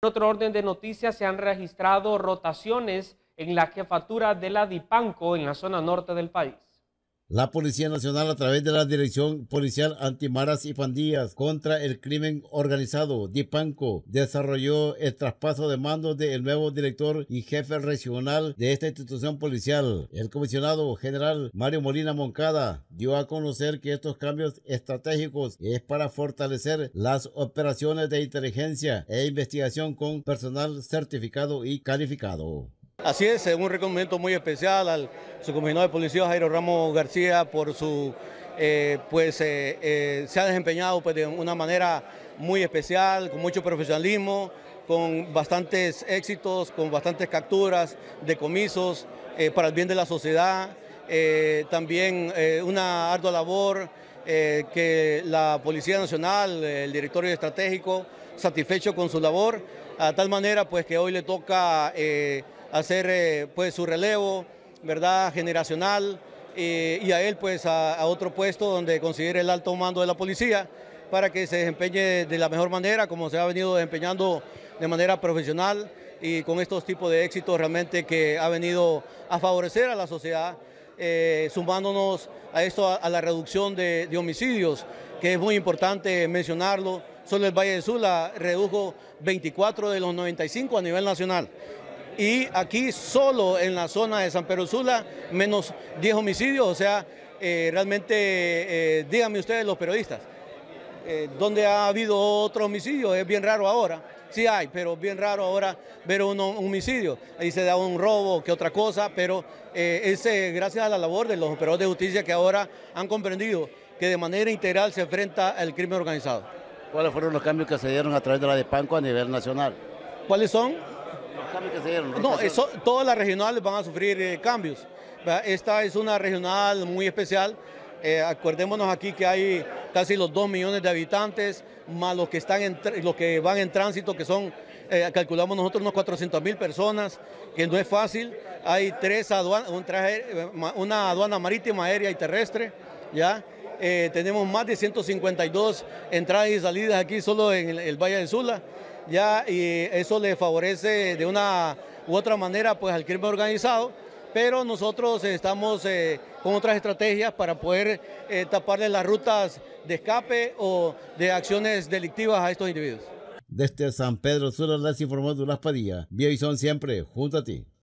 En otro orden de noticias, se han registrado rotaciones en la jefatura de la DIPANCO en la zona norte del país. La Policía Nacional a través de la Dirección Policial Antimaras y Pandillas contra el Crimen Organizado, DIPANCO, desarrolló el traspaso de mandos del nuevo director y jefe regional de esta institución policial. El comisionado general Mario Molina Moncada dio a conocer que estos cambios estratégicos es para fortalecer las operaciones de inteligencia e investigación con personal certificado y calificado. Así es, un reconocimiento muy especial al subcomisionado de policía Jairo Ramos García por su, eh, pues eh, eh, se ha desempeñado pues, de una manera muy especial, con mucho profesionalismo, con bastantes éxitos, con bastantes capturas, decomisos para el bien de la sociedad, también una ardua labor que la Policía Nacional, el Directorio Estratégico, satisfecho con su labor, a tal manera pues que hoy le toca hacer eh, pues su relevo, ¿verdad? Generacional eh, y a él pues a, otro puesto donde considere el alto mando de la policía para que se desempeñe de la mejor manera como se ha venido desempeñando de manera profesional y con estos tipos de éxitos realmente que ha venido a favorecer a la sociedad, eh, sumándonos a esto, a, la reducción de, de, homicidios, que es muy importante mencionarlo. Solo el Valle de Sula redujo 24 de los 95 a nivel nacional y aquí solo en la zona de San Pedro Sula menos 10 homicidios, o sea, eh, realmente eh, díganme ustedes los periodistas, eh, ¿dónde ha habido otro homicidio? Es bien raro ahora. Sí hay, pero bien raro ahora ver un homicidio. Ahí se da un robo, que otra cosa, pero es gracias a la labor de los operadores de justicia que ahora han comprendido que de manera integral se enfrenta al crimen organizado. ¿Cuáles fueron los cambios que se dieron a través de la DEPANCO a nivel nacional? ¿Cuáles son? No, eso, todas las regionales van a sufrir eh, cambios. Esta es una regional muy especial. Eh, acordémonos aquí que hay casi los 2 millones de habitantes, más los que, están en, los que van en tránsito, que son, eh, calculamos nosotros, unos 400 mil personas, que no es fácil. Hay tres aduanas, una aduana marítima, aérea y terrestre, ¿ya? tenemos más de 152 entradas y salidas aquí solo en el Valle de Sula ya y eso le favorece de una u otra manera pues al crimen organizado, pero nosotros estamos eh, con otras estrategias para poder eh, taparle las rutas de escape o de acciones delictivas a estos individuos. Desde San Pedro Sula les informó Dulas Padilla. Vía Visión siempre, junto a ti.